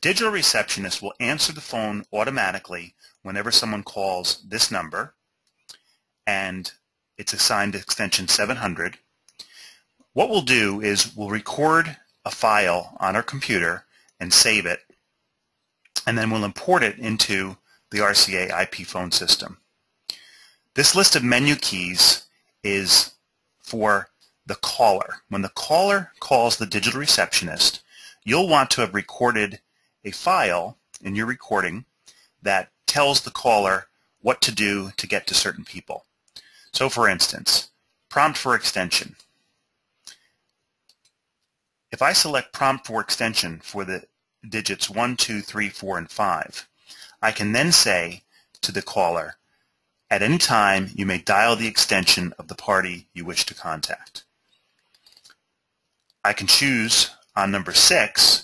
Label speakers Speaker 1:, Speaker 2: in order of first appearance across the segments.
Speaker 1: digital receptionist will answer the phone automatically whenever someone calls this number and it's assigned extension 700. What we'll do is we'll record a file on our computer and save it and then we'll import it into the RCA IP phone system. This list of menu keys is for the caller. When the caller calls the digital receptionist, you'll want to have recorded a file in your recording that tells the caller what to do to get to certain people. So for instance, prompt for extension. If I select prompt for extension for the digits 1, 2, 3, 4, and 5, I can then say to the caller, at any time you may dial the extension of the party you wish to contact. I can choose on number 6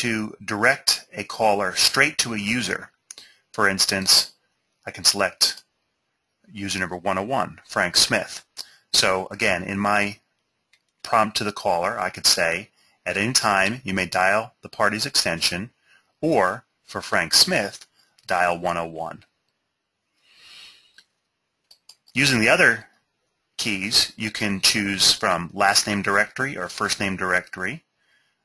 Speaker 1: to direct a caller straight to a user. For instance, I can select user number 101, Frank Smith. So again, in my prompt to the caller, I could say, at any time you may dial the party's extension, or for Frank Smith, dial 101. Using the other keys, you can choose from last name directory or first name directory,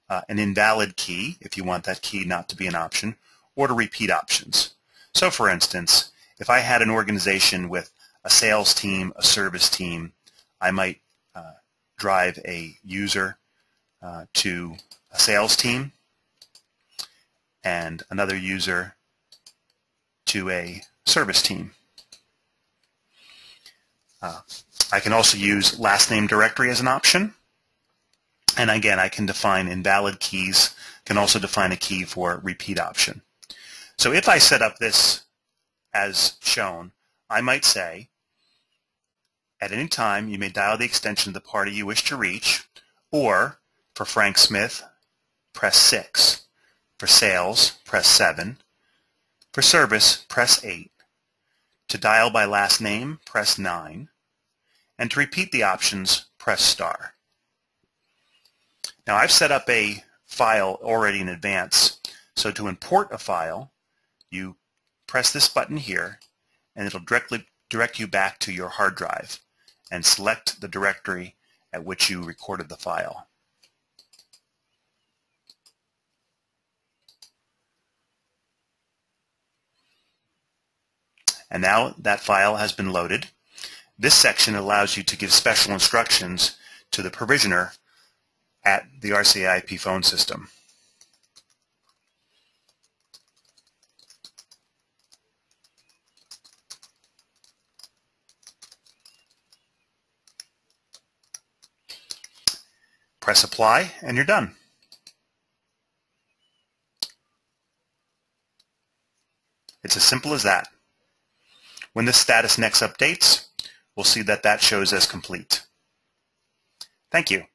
Speaker 1: uh, an invalid key if you want that key not to be an option, or to repeat options. So for instance, if I had an organization with a sales team, a service team, I might uh, drive a user uh, to a sales team and another user to a service team. Uh, I can also use last name directory as an option. And again, I can define invalid keys, can also define a key for repeat option. So if I set up this as shown, I might say, at any time you may dial the extension of the party you wish to reach, or for Frank Smith, press 6. For sales, press 7. For service, press 8. To dial by last name, press 9. And to repeat the options, press star. Now I've set up a file already in advance. So to import a file, you press this button here and it'll directly direct you back to your hard drive and select the directory at which you recorded the file. And now that file has been loaded. This section allows you to give special instructions to the provisioner at the RCA IP phone system. Press apply and you're done. It's as simple as that. When the status next updates, we'll see that that shows as complete. Thank you.